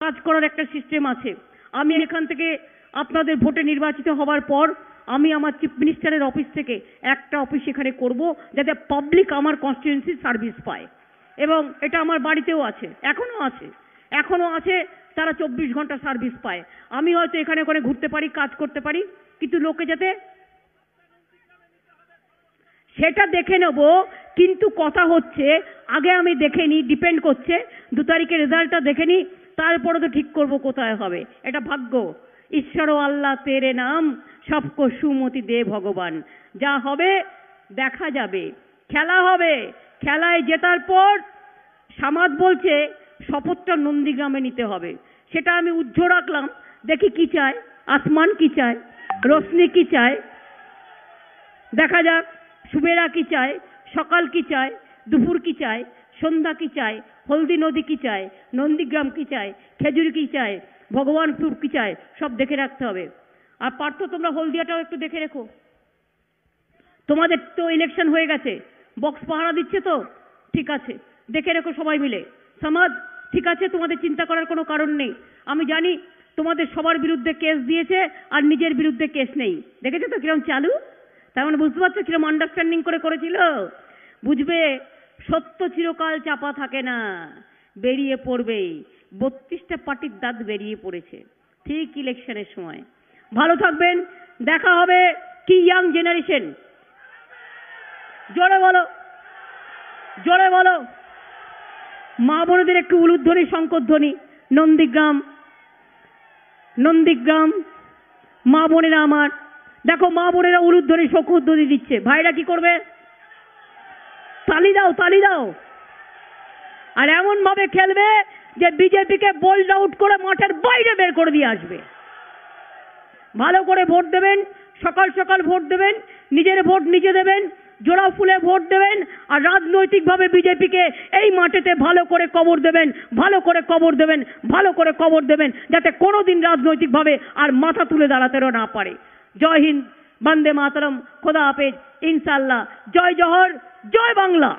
কাজ করার একটা সিস্টেম আছে। আমি এখান থেকে আপনাদের ভোটে নির্বাচিত হওয়ার পর আমি আমার চিফ মিনিস্টারের অফিস থেকে একটা অফিস এখানে করব যাতে পাবলিক আমার কনস্টিটিউন্সি সার্ভিস পায়। এবং এটা আমার বাড়িতেও আছে এখনও আছে। এখনও আছে, তারা চব্বিশ ঘণ্টা সার্ভিস পায়। আমি হয়তো এখানে ওখানে ঘুরতে পারি, কাজ করতে পারি, কিন্তু লোকে যাতে সেটা দেখে নেব, কিন্তু কথা হচ্ছে, আগে আমি দেখে নিই ডিপেন্ড করছে, দু তারিখের রেজাল্টটা দেখে নিই তারপরে তো ঠিক করব কোথায় হবে? এটা ভাগ্য। ঈশ্বর ও আল্লাহ তেরে নাম, সবকো সুমতি দে ভগবান। যা হবে, দেখা যাবে। খেলা হবে। খেলায় জেতার পর সামাদ বলছে, শপথটা নন্দীগ্রামে নিতে হবে। সেটা আমি উজ্জ্ব রাখলাম। দেখি কি চায়। আসমান কি চায়? রশ্মি কি চায়? দেখা যাক। সুবেরা কি চায়? সকাল কি চায়? দুপুর কি চায়, সন্ধ্যা কি চায়, হলদি নদী কি চায়, নন্দীগ্রাম কি চায়, খেজুরি কি চায় ভগবানপুর কি চায়, সব দেখে রাখতে হবে। আর পার্থ, তোমরা হলদিয়াটাও একটু দেখে রেখো। তোমাদের তো ইলেকশন হয়ে গেছে। বক্স পাহারা দিচ্ছে তো? ঠিক আছে, দেখে রেখো সবাই মিলে। সমাজ, ঠিক আছে, তোমাদের চিন্তা করার কোনো কারণ নেই। আমি জানি তোমাদের সবার বিরুদ্ধে কেস দিয়েছে আর নিজের বিরুদ্ধে কেস নেই। দেখেছ তো কিরম চালু? তার মানে বুঝতে পারছ কিরম আন্ডারস্ট্যান্ডিং করে করেছিল? বুঝবে সত্য চিরকাল চাপা থাকে না, বেরিয়ে পড়বেই। বত্রিশটা পার্টির দাঁত বেরিয়ে পড়েছে, ঠিক ইলেকশনের সময়। ভালো থাকবেন, দেখা হবে কি ইয়াং জেনারেশন জোরে বলো জোরে বলো। মা বোনেদের একটু উলুধ্বনি, শঙ্করধ্বনি, নন্দীগ্রাম নন্দীগ্রাম, মা বোনেরা আমার। দেখো, মা বোনেরা উলুধ্বনি, শঙ্করধ্বনি দিচ্ছে। ভাইরা কি করবে? তালি দাও তালি দাও। আর এমন ভাবে খেলবে যে বিজেপিকে বোল্ড আউট করে মাঠের বাইরে বের করে দিয়ে আসবে। ভালো করে ভোট দেবেন, সকাল সকাল ভোট দেবেন, নিজের ভোট নিজে দেবেন, জোড়া ফুলে ভোট দেবেন, আর রাজনৈতিকভাবে বিজেপিকে এই মাঠেতে ভালো করে কবর দেবেন, ভালো করে কবর দেবেন, ভালো করে কবর দেবেন, যাতে কোনো কোনোদিন রাজনৈতিকভাবে আর মাথা তুলে দাঁড়াতেও না পারে। জয় হিন্দ, বন্দে মাতরম, খোদা হাফেজ ইনশাল্লাহ জয় জহর জয় বাংলা।